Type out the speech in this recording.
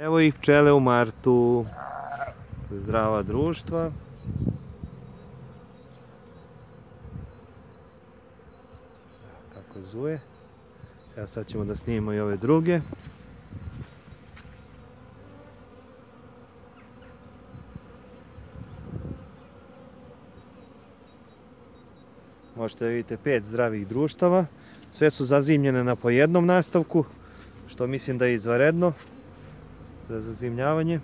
Evo ih pčele u martu. Zdrava društva. Kako zuje. Evo sad ćemo da snimimo i ove druge. Možete vidite pet zdravih društava. Sve su zazimljene na po jednom nastavku, što mislim da je izvaredno za zazimljavanje.